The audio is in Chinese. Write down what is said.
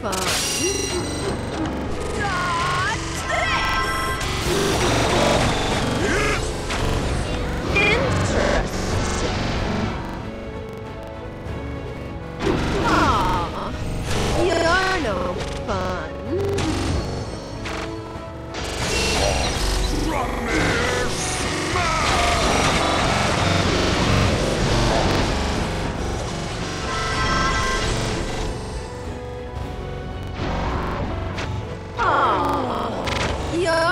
吧。